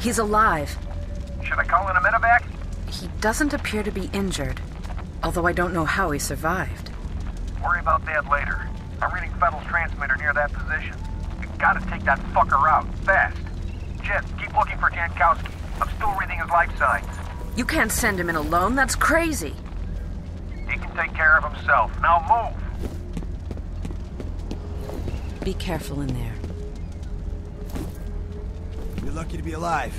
He's alive. Should I call in a medevac? He doesn't appear to be injured, although I don't know how he survived. Worry about that later. I'm reading Fettel's transmitter near that position. You gotta take that fucker out, fast. Jin, keep looking for Jankowski. I'm still reading his life signs. You can't send him in alone, that's crazy. He can take care of himself. Now move! Be careful in there. You're lucky to be alive.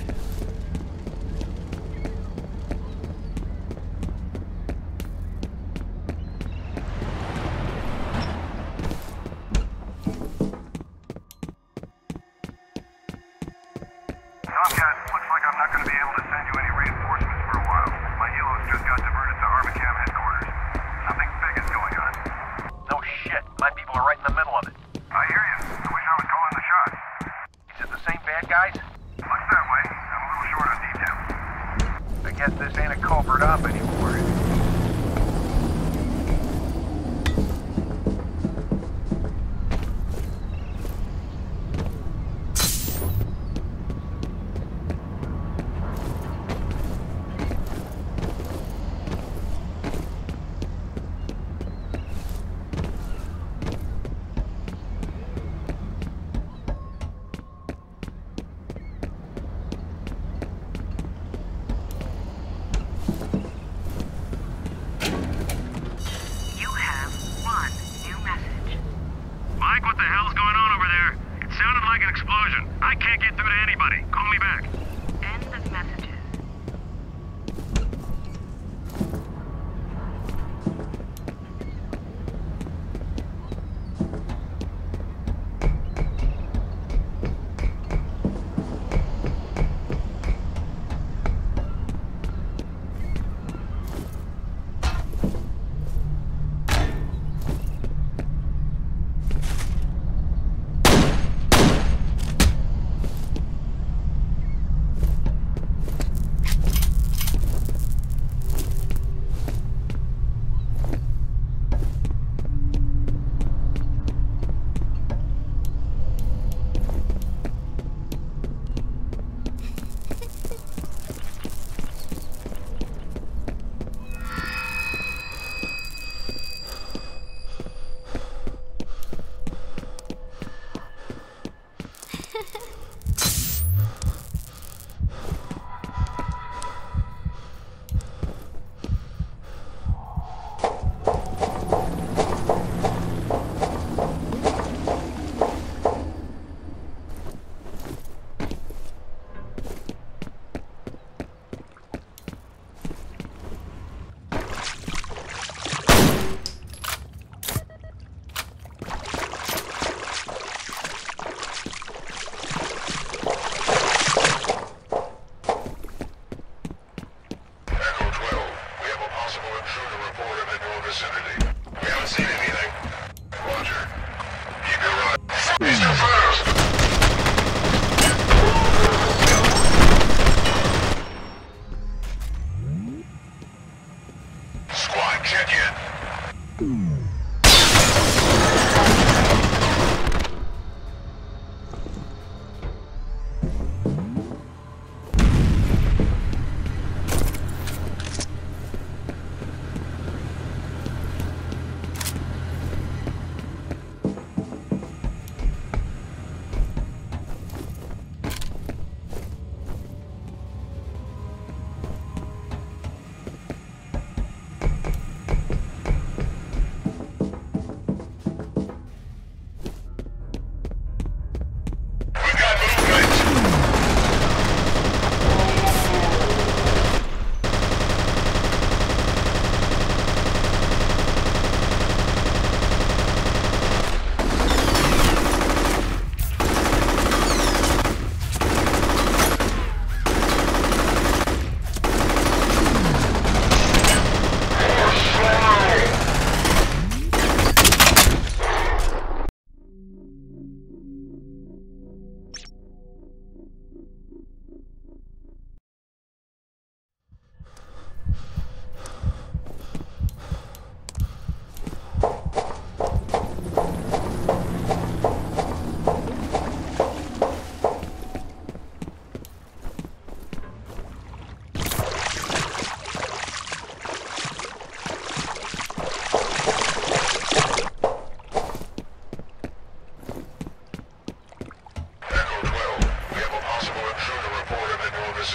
In.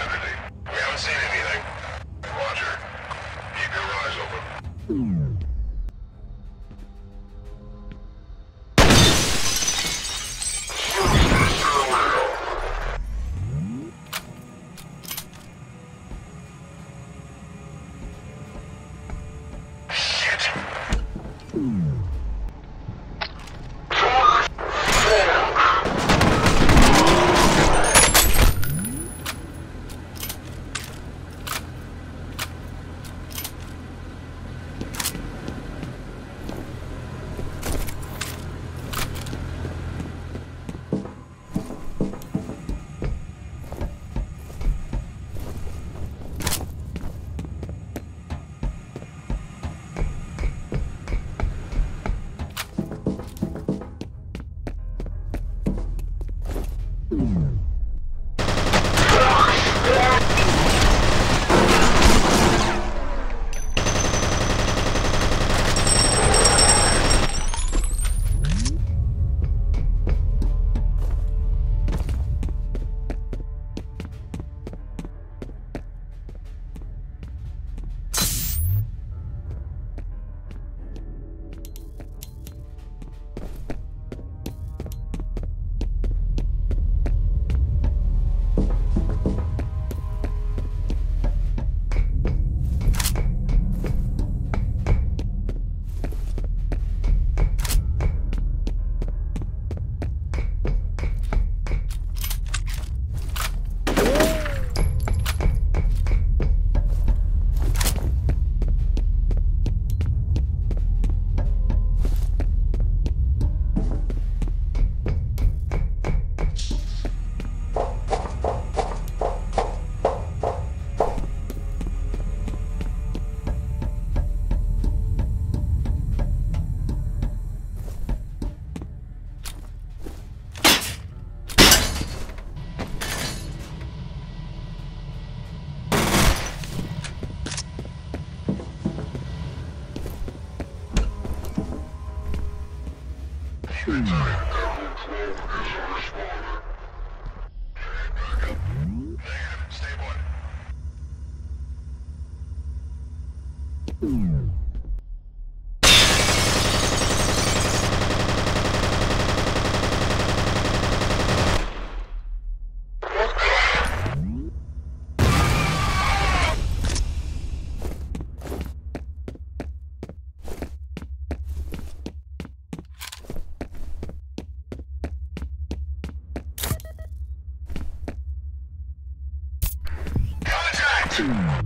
Vicinity. Stay put. Thank you.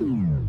Mm.